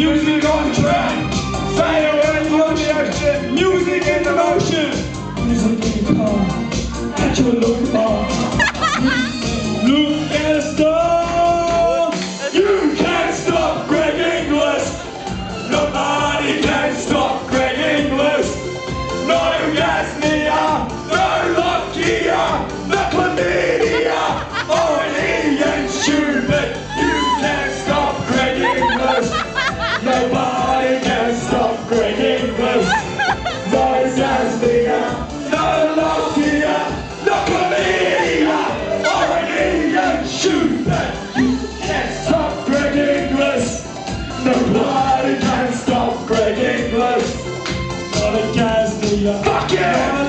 Music on track. fireworks on the action. Music in the motion. Music in the car. At your local bar. Look at the star. You can't stop Greg Inglis. Nobody can stop Greg Inglis. No, you guys Nobody can stop Greg Inglis. Nobody can steal you fucking.